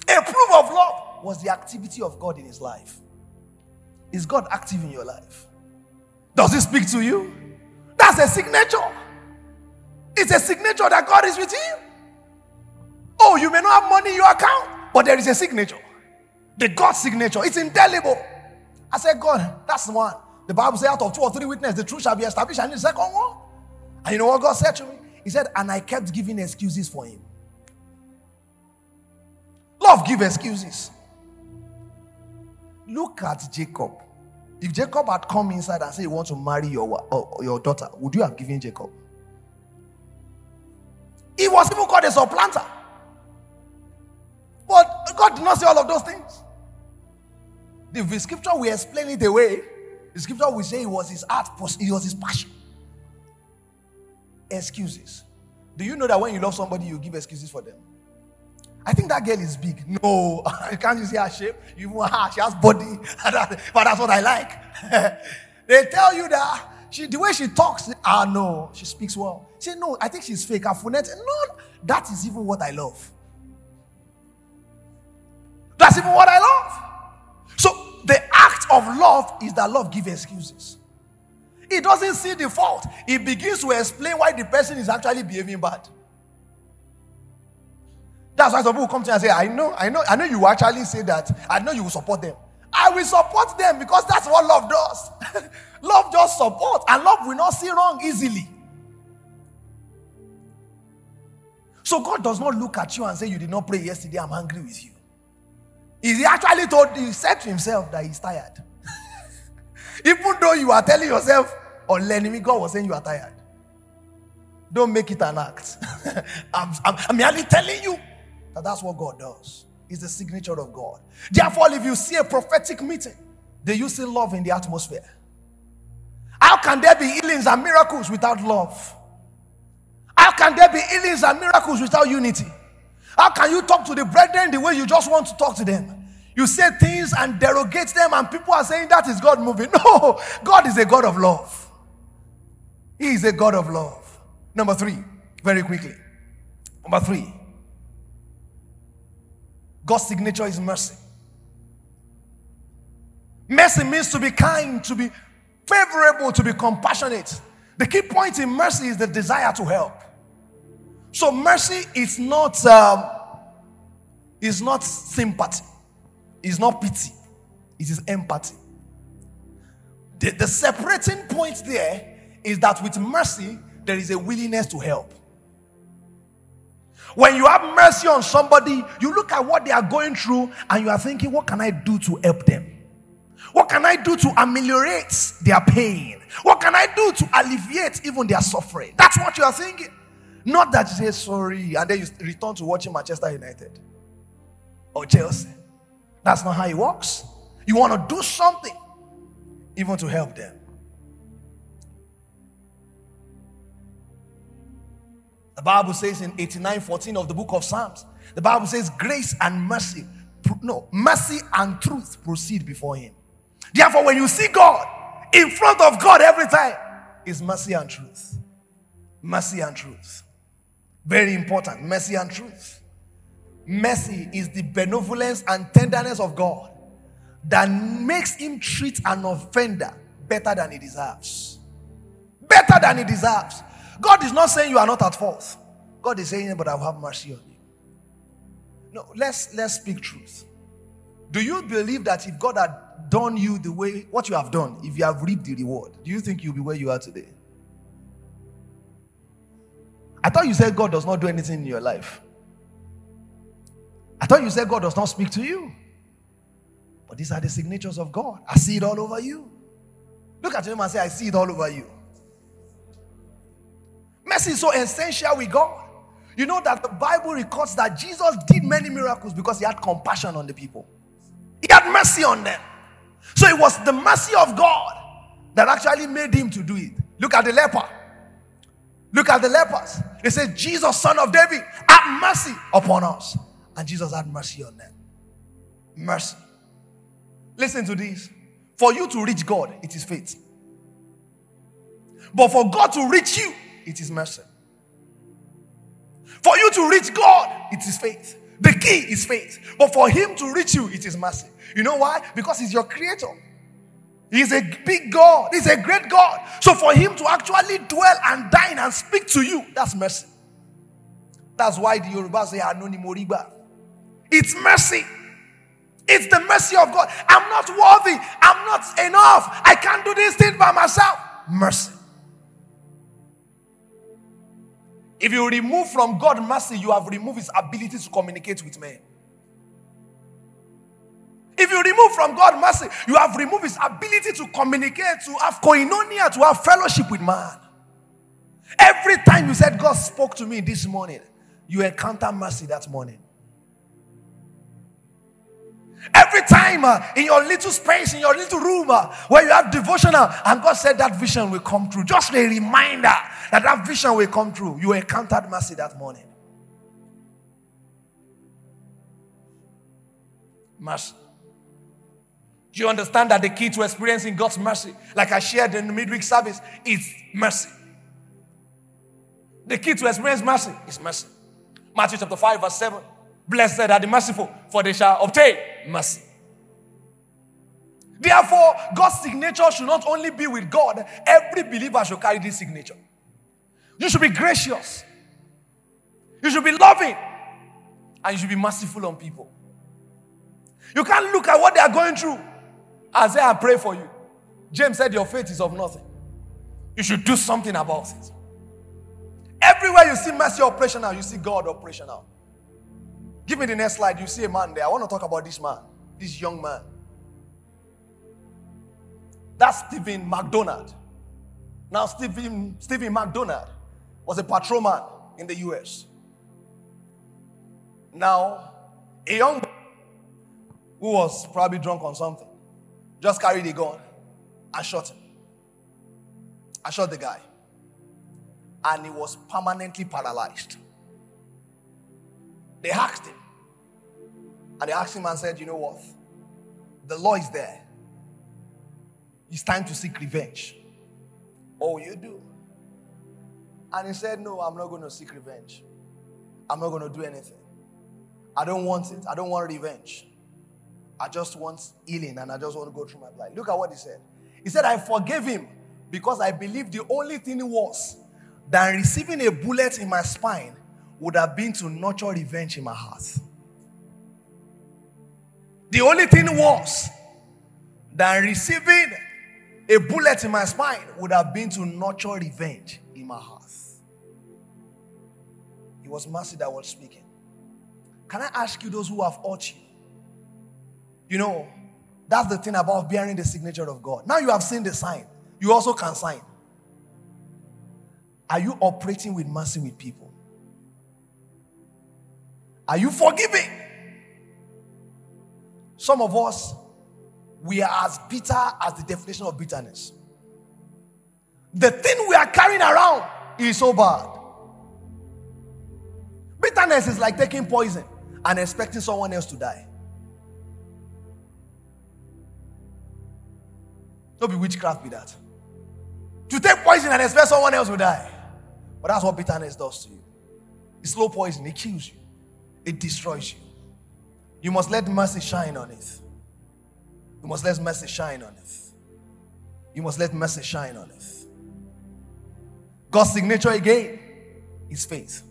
A proof of love was the activity of God in his life. Is God active in your life? Does he speak to you? That's a signature. It's a signature that God is with you. Oh, you may not have money in your account, but there is a signature. The God signature. It's indelible. I said, God, that's the one. The Bible says, out of two or three witnesses, the truth shall be established. And the second one. And you know what God said to me? He said, and I kept giving excuses for him. Love give excuses. Look at Jacob. If Jacob had come inside and said he wants to marry your, uh, your daughter, would you have given Jacob? He was even called a supplanter. God did not say all of those things. The scripture will explain it away. The scripture will say it was his art, it was his passion. Excuses. Do you know that when you love somebody, you give excuses for them? I think that girl is big. No, can't you see her shape? You her, she has body, but that's what I like. they tell you that she, the way she talks, ah no, she speaks well. Say no, I think she's fake. Phonetics, no, that is even what I love. That's even what I love. So the act of love is that love gives excuses. He doesn't see the fault. He begins to explain why the person is actually behaving bad. That's why some people come to me and say, I know, I know, I know you actually say that. I know you will support them. I will support them because that's what love does. love just support, and love will not see wrong easily. So God does not look at you and say, You did not pray yesterday, I'm angry with you. He actually told he said to himself that he's tired. Even though you are telling yourself, or learning me, God was saying you are tired. Don't make it an act. I'm, I'm, I'm merely telling you that that's what God does. It's the signature of God. Therefore, if you see a prophetic meeting, they use love in the atmosphere. How can there be healings and miracles without love? How can there be healings and miracles without unity? How can you talk to the brethren the way you just want to talk to them? You say things and derogate them, and people are saying that is God moving. No, God is a God of love. He is a God of love. Number three, very quickly. Number three, God's signature is mercy. Mercy means to be kind, to be favorable, to be compassionate. The key point in mercy is the desire to help. So mercy is not um, is not sympathy, it's not pity, it is empathy. The, the separating point there is that with mercy, there is a willingness to help. When you have mercy on somebody, you look at what they are going through and you are thinking, what can I do to help them? What can I do to ameliorate their pain? What can I do to alleviate even their suffering? That's what you are thinking. Not that you say sorry and then you return to watching Manchester United or Chelsea. That's not how it works. You want to do something even to help them. The Bible says in 89 14 of the book of Psalms, the Bible says, Grace and mercy, no, mercy and truth proceed before Him. Therefore, when you see God in front of God every time, is mercy and truth. Mercy and truth. Very important. Mercy and truth. Mercy is the benevolence and tenderness of God that makes him treat an offender better than he deserves. Better than he deserves. God is not saying you are not at fault. God is saying, but I will have mercy on you. No, let's let's speak truth. Do you believe that if God had done you the way what you have done, if you have reaped the reward, do you think you'll be where you are today? I thought you said God does not do anything in your life. I thought you said God does not speak to you. But these are the signatures of God. I see it all over you. Look at him and say, I see it all over you. Mercy is so essential with God. You know that the Bible records that Jesus did many miracles because he had compassion on the people. He had mercy on them. So it was the mercy of God that actually made him to do it. Look at the leper. Look at the lepers. They said, Jesus, son of David, have mercy upon us. And Jesus had mercy on them. Mercy. Listen to this. For you to reach God, it is faith. But for God to reach you, it is mercy. For you to reach God, it is faith. The key is faith. But for Him to reach you, it is mercy. You know why? Because He's your creator. He's a big God. He's a great God. So for Him to actually dwell and dine and speak to you, that's mercy. That's why the Yoruba say, Anoni Moriba. It's mercy. It's the mercy of God. I'm not worthy. I'm not enough. I can't do this thing by myself. Mercy. If you remove from God mercy, you have removed his ability to communicate with men. If you remove from God mercy, you have removed his ability to communicate, to have koinonia, to have fellowship with man. Every time you said, God spoke to me this morning, you encounter mercy that morning. Every time uh, in your little space, in your little room uh, where you have devotional, and God said that vision will come true. Just a reminder that that vision will come true. You encountered mercy that morning. Mercy. Do you understand that the key to experiencing God's mercy, like I shared in the midweek service, is mercy? The key to experience mercy is mercy. Matthew chapter 5, verse 7. Blessed are the merciful, for they shall obtain mercy. Therefore, God's signature should not only be with God, every believer should carry this signature. You should be gracious, you should be loving, and you should be merciful on people. You can't look at what they are going through and say, I pray for you. James said, Your faith is of nothing. You should do something about it. Everywhere you see mercy operational, you see God operational. Give me the next slide. You see a man there. I want to talk about this man, this young man. That's Steven McDonald. Now, Steven, Steven McDonald was a patrolman in the US. Now, a young boy who was probably drunk on something just carried a gun and shot him. I shot the guy. And he was permanently paralyzed. They asked him. And they asked him and said, You know what? The law is there. It's time to seek revenge. Oh, you do. And he said, No, I'm not going to seek revenge. I'm not going to do anything. I don't want it. I don't want revenge. I just want healing and I just want to go through my life. Look at what he said. He said, I forgave him because I believe the only thing was than receiving a bullet in my spine would have been to nurture revenge in my heart. The only thing was than receiving a bullet in my spine would have been to nurture revenge in my heart. It was mercy that was speaking. Can I ask you, those who have hurt you? You know, that's the thing about bearing the signature of God. Now you have seen the sign, you also can sign. Are you operating with mercy with people? Are you forgiving? Some of us, we are as bitter as the definition of bitterness. The thing we are carrying around is so bad. Bitterness is like taking poison and expecting someone else to die. Don't be witchcraft be that. To take poison and expect someone else will die. But that's what bitterness does to you. It's slow poison, it kills you, it destroys you. You must let mercy shine on it. You must let mercy shine on it. You must let mercy shine on it. God's signature again is faith.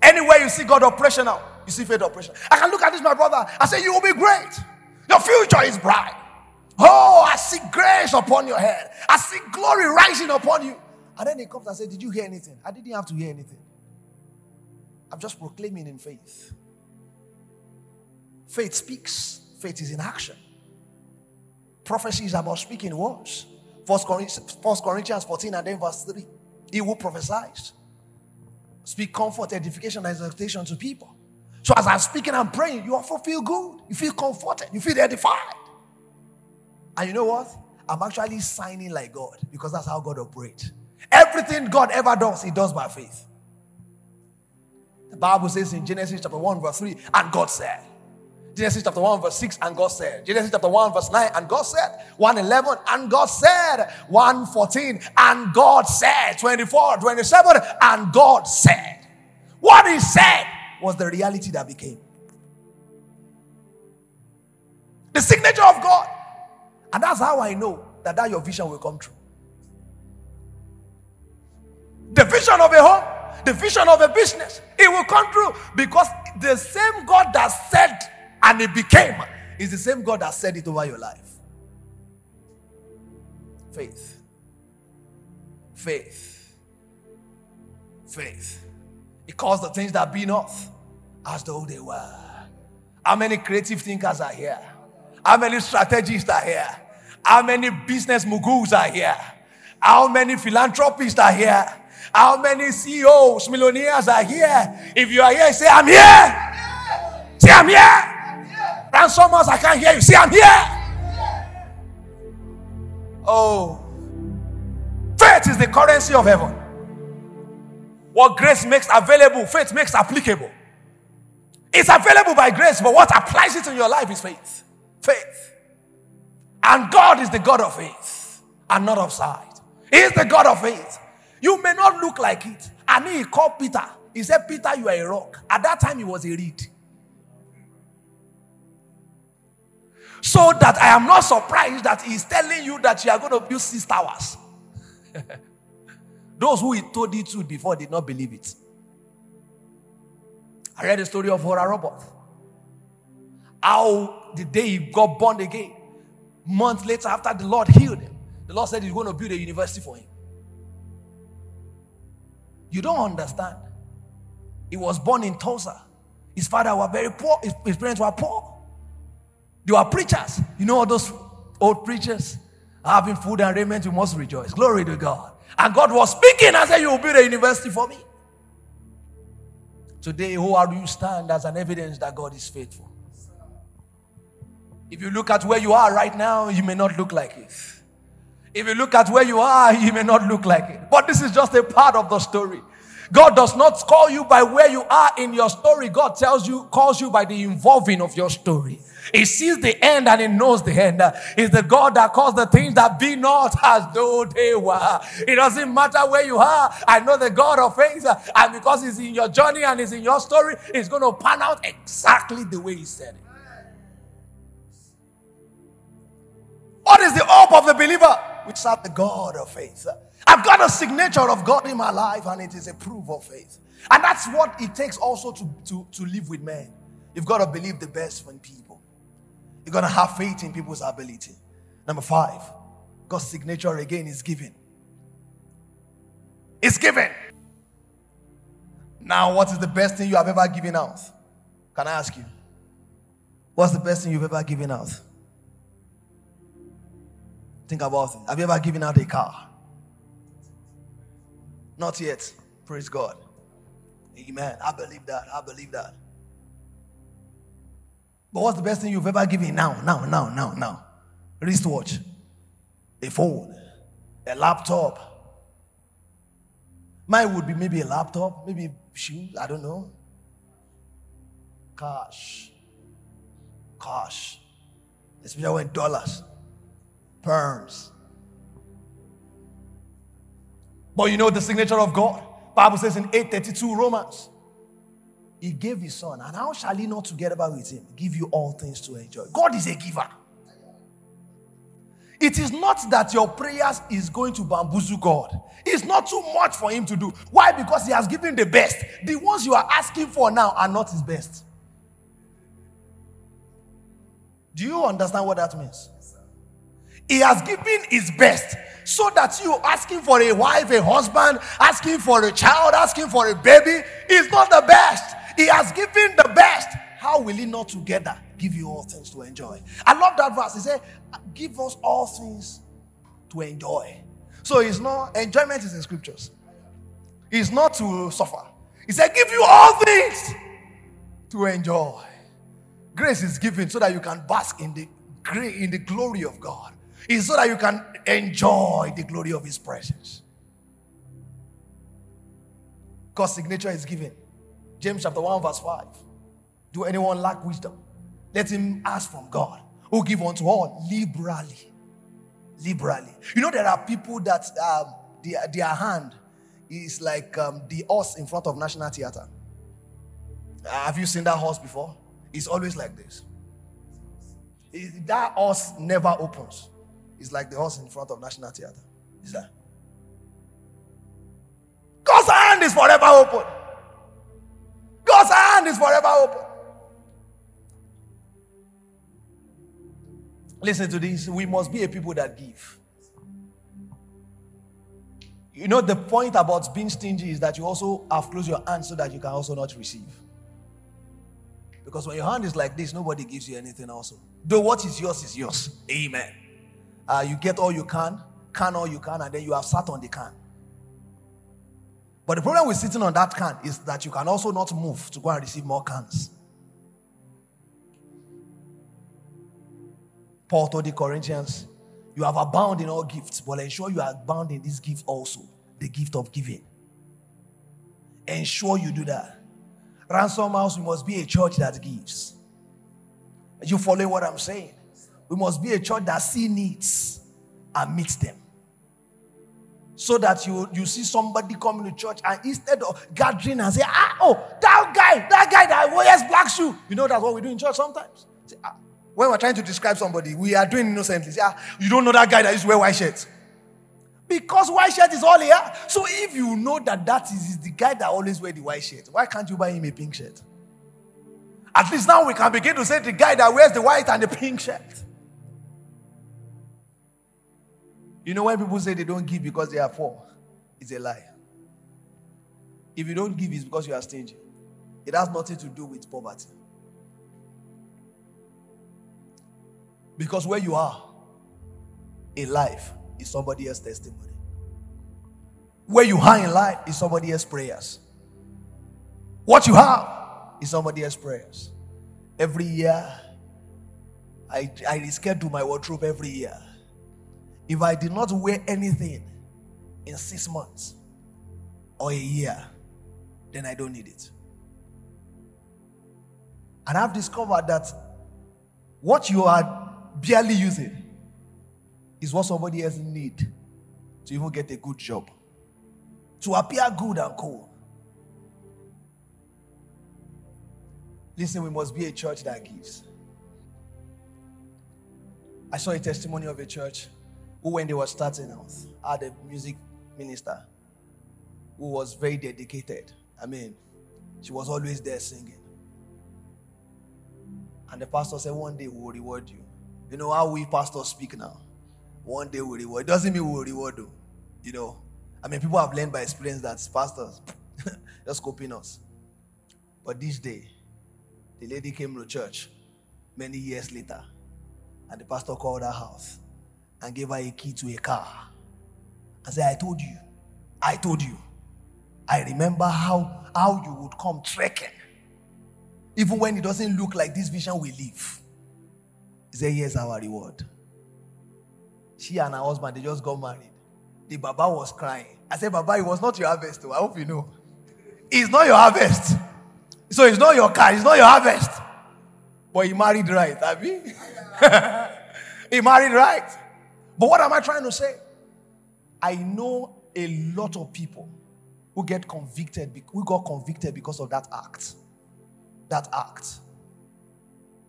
Anywhere you see God operational, you see faith operational. I can look at this, my brother, I say, You will be great. Your future is bright. Oh, I see grace upon your head. I see glory rising upon you. And then he comes and says, Did you hear anything? I didn't have to hear anything. I'm just proclaiming in faith. Faith speaks, faith is in action. Prophecy is about speaking words. First Corinthians 14 and then verse 3. He who prophesies. Speak comfort, edification, and exhortation to people. So as I'm speaking and praying, you also feel good. You feel comforted. You feel edified. And you know what? I'm actually signing like God because that's how God operates. Everything God ever does, He does by faith. The Bible says in Genesis chapter 1, verse 3, and God said. Genesis chapter 1, verse 6, and God said. Genesis chapter 1, verse 9, and God said. 111, and God said. 114, and God said. 24, 27, and God said. What He said was the reality that became. The signature of God. And that's how I know that, that your vision will come true. The vision of a home, the vision of a business, it will come true because the same God that said and it became is the same God that said it over your life. Faith. Faith. Faith. It calls the things that be not as though they were. How many creative thinkers are here? How many strategists are here? How many business moguls are here? How many philanthropists are here? How many CEOs, millionaires are here? If you are here, say, I'm here. Say, I'm here. Ransomers, I can't hear you. See, I'm here. Oh. Faith is the currency of heaven. What grace makes available, faith makes applicable. It's available by grace, but what applies it in your life is faith. Faith. And God is the God of faith and not of sight. He is the God of faith. You may not look like it. And he called Peter. He said, Peter, you are a rock. At that time, he was a reed. So that I am not surprised that he's telling you that you are going to build six towers. Those who he told it to before did not believe it. I read the story of Oral. How the day he got born again, Months later, after the Lord healed him, the Lord said he's going to build a university for him. You don't understand. He was born in Tulsa. His father were very poor. His, his parents were poor. They are preachers. You know all those old preachers? Having food and raiment, you must rejoice. Glory to God. And God was speaking and said, You will build a university for me. Today, ORU stand as an evidence that God is faithful? If you look at where you are right now, you may not look like it. If you look at where you are, you may not look like it. But this is just a part of the story. God does not call you by where you are in your story. God tells you, calls you by the involving of your story. He sees the end and he knows the end. He's the God that calls the things that be not as though they were. It doesn't matter where you are. I know the God of things, and because He's in your journey and He's in your story, He's going to pan out exactly the way He said it. What is the hope of the believer? We serve the God of faith. I've got a signature of God in my life, and it is a proof of faith. And that's what it takes also to, to, to live with men. You've got to believe the best from people. You're going to have faith in people's ability. Number five, God's signature again is given. It's given. Now, what is the best thing you have ever given out? Can I ask you? What's the best thing you've ever given out? Think about it. Have you ever given out a car? Not yet. Praise God. Amen. I believe that. I believe that. But what's the best thing you've ever given now, now, now, now, now? Wristwatch, a phone, a laptop. Mine would be maybe a laptop, maybe shoes, I don't know. Cash. Cash. Especially when dollars, perms. But you know the signature of God? Bible says in 832 Romans. He gave his son, and how shall he not together with him give you all things to enjoy? God is a giver. It is not that your prayers is going to bamboozle God. It's not too much for him to do. Why? Because he has given the best. The ones you are asking for now are not his best. Do you understand what that means? He has given his best so that you asking for a wife, a husband, asking for a child, asking for a baby is not the best. He has given the best. How will He not together give you all things to enjoy? I love that verse. He said, Give us all things to enjoy. So it's not enjoyment is in scriptures. It's not to suffer. He said, Give you all things to enjoy. Grace is given so that you can bask in the in the glory of God. It's so that you can enjoy the glory of His presence. God's signature is given. James chapter 1, verse 5. Do anyone lack wisdom? Let him ask from God, who give unto all liberally. Liberally. You know, there are people that um, their, their hand is like um, the horse in front of National Theatre. Uh, have you seen that horse before? It's always like this. It, that horse never opens. It's like the horse in front of National Theatre. Is that? God's hand is forever open. God's hand is forever open. Listen to this. We must be a people that give. You know, the point about being stingy is that you also have closed your hand so that you can also not receive. Because when your hand is like this, nobody gives you anything, also. Though what is yours is yours. Amen. Uh, you get all you can, can all you can, and then you have sat on the can. But the problem with sitting on that can is that you can also not move to go and receive more cans. Paul told the Corinthians, You have abound in all gifts, but ensure you are bound in this gift also, the gift of giving. Ensure you do that. Ransom House, we must be a church that gives. Are you following what I'm saying? We must be a church that sees needs and meets them so that you you see somebody coming to church and instead of gathering and say ah oh that guy that guy that wears black shoe. You know that's what we do in church sometimes? Say, ah, when we're trying to describe somebody we are doing innocently. Say ah you don't know that guy that used to wear white shirt. Because white shirt is all here. So if you know that that is, is the guy that always wear the white shirt why can't you buy him a pink shirt? At least now we can begin to say the guy that wears the white and the pink shirt You know when people say they don't give because they are poor, it's a lie. If you don't give, it's because you are stingy. It has nothing to do with poverty. Because where you are in life is somebody else's testimony. Where you are in life is somebody else's prayers. What you have is somebody else's prayers. Every year, I, I reschedule my wardrobe every year. If I did not wear anything in six months or a year, then I don't need it. And I've discovered that what you are barely using is what somebody else need to even get a good job, to appear good and cool. Listen, we must be a church that gives. I saw a testimony of a church who, when they were starting out, had a music minister who was very dedicated. I mean, she was always there singing. And the pastor said, One day we will reward you. You know how we pastors speak now? One day we'll reward. It doesn't mean we'll reward you. You know, I mean, people have learned by experience that pastors just copying us. But this day, the lady came to church many years later, and the pastor called her house and gave her a key to a car and said, I told you, I told you. I remember how, how you would come trekking, even when it doesn't look like this vision will live. He said, Here's our reward. She and her husband, they just got married. The Baba was crying. I said, Baba, it was not your harvest. Though. I hope you know. It's not your harvest. So it's not your car, it's not your harvest. But he married right, Abby. he married right. But what am I trying to say? I know a lot of people who get convicted, who got convicted because of that act. That act.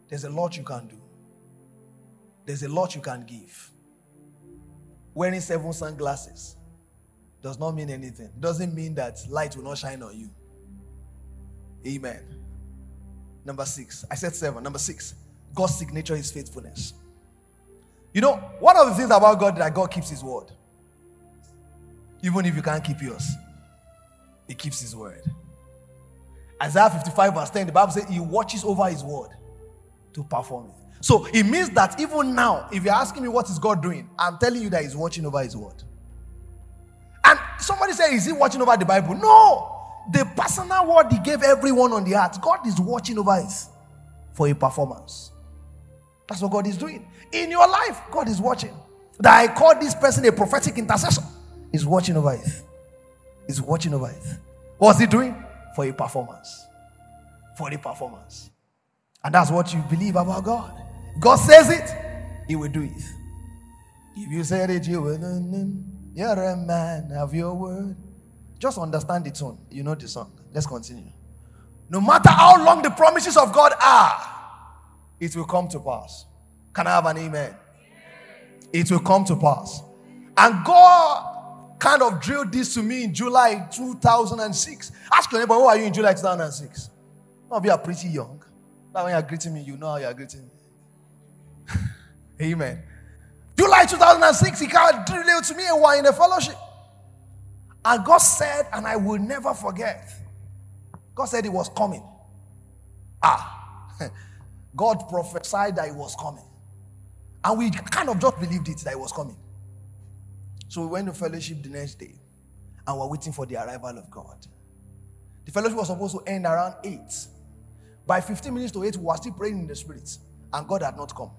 There's a lot you can do. There's a lot you can give. Wearing seven sunglasses does not mean anything. Doesn't mean that light will not shine on you. Amen. Number six. I said seven. Number six. God's signature is faithfulness. You know, one of the things about God that God keeps his word. Even if you can't keep yours, he keeps his word. Isaiah 55, verse 10, the Bible says he watches over his word to perform it. So it means that even now, if you're asking me what is God doing, I'm telling you that he's watching over his word. And somebody say, Is he watching over the Bible? No. The personal word he gave everyone on the earth, God is watching over it for a performance. That's what God is doing. In your life, God is watching. That I call this person a prophetic intercessor. He's watching over it. He's watching over it. What's he doing? For a performance. For a performance. And that's what you believe about God. God says it, He will do it. If you said it, you will. You're a man of your word. Just understand the tone. You know the song. Let's continue. No matter how long the promises of God are, it will come to pass. Can I have an amen? It will come to pass. And God kind of drilled this to me in July 2006. Ask your neighbor, who are you in July 2006? Some of you are pretty young. Now when you're greeting me, you know how you're greeting me. amen. July 2006, he kind of drilled it to me and we're in a fellowship. And God said, and I will never forget, God said it was coming. Ah, God prophesied that it was coming. And we kind of just believed it that it was coming. So we went to fellowship the next day and we're waiting for the arrival of God. The fellowship was supposed to end around 8. By 15 minutes to 8, we were still praying in the spirit, and God had not come.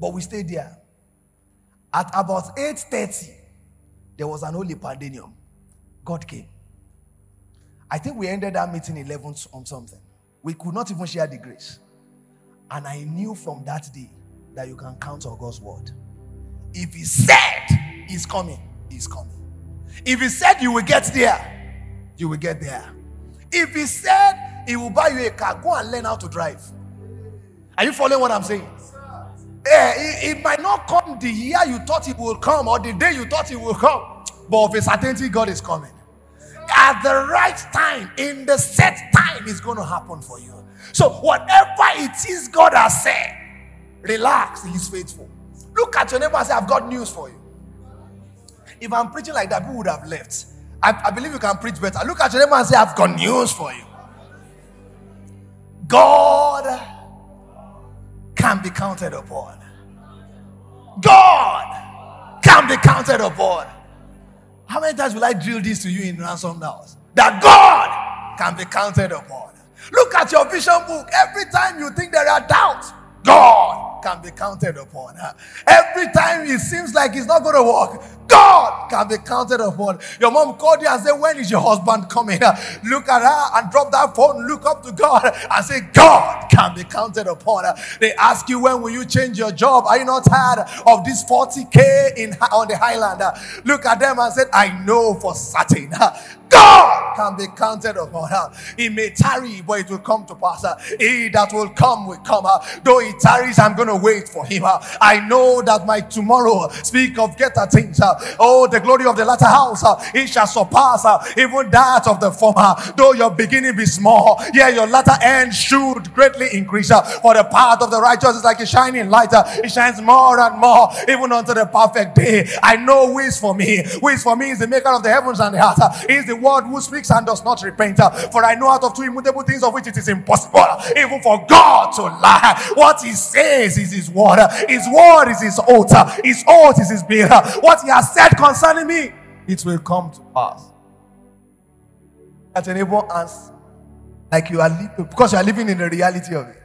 But we stayed there. At about 8:30, there was an holy pandenium. God came. I think we ended that meeting 11 on um, something. We could not even share the grace. And I knew from that day that you can count on God's word. If He said He's coming, He's coming. If He said you will get there, you will get there. If He said He will buy you a car, go and learn how to drive. Are you following what I'm saying? Eh, it, it, might not come the year you thought it will come or the day you thought it will come, but of a certainty, God is coming. At the right time, in the set time, it's going to happen for you. So, whatever it is God has said, relax, He's faithful. Look at your neighbor and say, I've got news for you. If I'm preaching like that, people would have left. I, I believe you can preach better. Look at your neighbor and say, I've got news for you. God can be counted upon. God can be counted upon. How many times will I drill this to you in ransom house? That God can be counted upon. Look at your vision book. Every time you think there are doubts, God can be counted upon. Every time it seems like it's not going to work, God can be counted upon. Your mom called you and said, When is your husband coming? Look at her and drop that phone, look up to God and say, God can be counted upon. They ask you, When will you change your job? Are you not tired of this 40K in on the Highlander? Look at them and said, I know for certain God can be counted upon. He may tarry, but it will come to pass. He that will come will come. Though he tarries, I'm going to wait for him. I know that my tomorrow speak of greater things. Oh, the glory of the latter house, it shall surpass even that of the former. Though your beginning be small, yeah, your latter end should greatly increase. For the path of the righteous is like a shining light. It shines more and more, even unto the perfect day. I know who is for me. Who is for me is the maker of the heavens and the earth. He is the word who speaks and does not repent. Uh, for I know out of two immutable things of which it is impossible, uh, even for God to lie. What he says is his word. Uh, his word is his oath. His oath is his bill. What he has said concerning me, it will come to pass. That neighbor answer, like you are living, because you are living in the reality of it.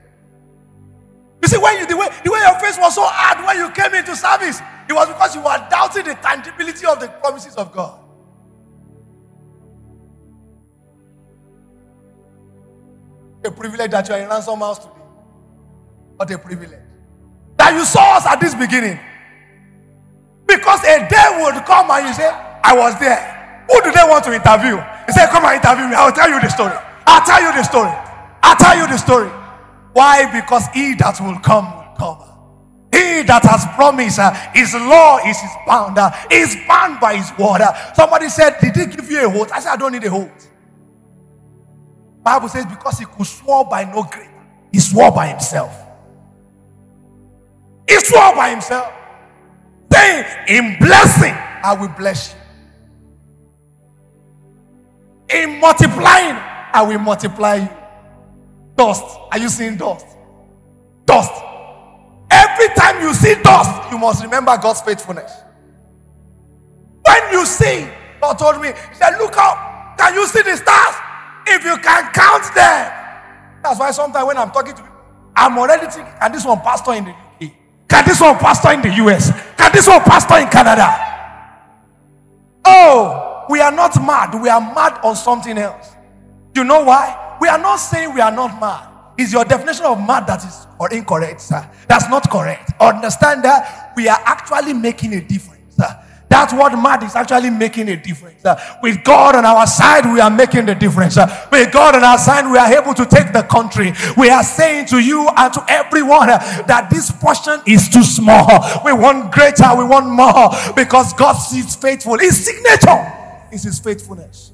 You see, when you the way the way your face was so hard when you came into service, it was because you were doubting the tangibility of the promises of God. A privilege that you are in ransom house today. What a privilege. That you saw us at this beginning. Because a day would come and you say, I was there. Who do they want to interview? He said, Come and interview me. I'll tell you the story. I'll tell you the story. I'll tell you the story. Why? Because he that will come will come. He that has promised, uh, his law is his bound. Uh, is bound by his word. Uh, somebody said, Did he give you a hold? I said, I don't need a hold. Bible says because he could swear by no greater, he swore by himself. He swore by himself, saying, "In blessing, I will bless you. In multiplying, I will multiply you." Dust. Are you seeing dust? Dust. Every time you see dust, you must remember God's faithfulness. When you see, God told me, He said, Look up. Can you see the stars? If you can count them. That's why sometimes when I'm talking to people, I'm already thinking, can this one pastor in the UK? Can this one pastor in the US? Can this one pastor in Canada? Oh, we are not mad. We are mad on something else. You know why? We are not saying we are not mad. Is your definition of mad that is or incorrect, sir? That's not correct. Understand that we are actually making a difference. Sir. That's what mad is actually making a difference. Uh, with God on our side, we are making the difference. Uh, with God on our side, we are able to take the country. We are saying to you and to everyone uh, that this portion is too small. We want greater, we want more because God is faithful. His signature is His faithfulness.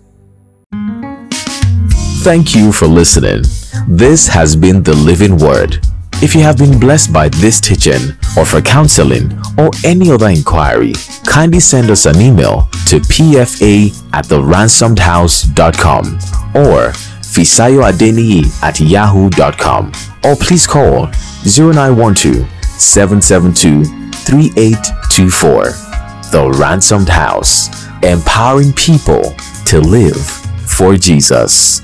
Thank you for listening. This has been the Living Word. If you have been blessed by this teaching or for counseling or any other inquiry, kindly send us an email to pfa at theransomedhouse.com or fisayoadeniyi at yahoo.com or please call 0912 772 3824. The Ransomed House, empowering people to live for Jesus.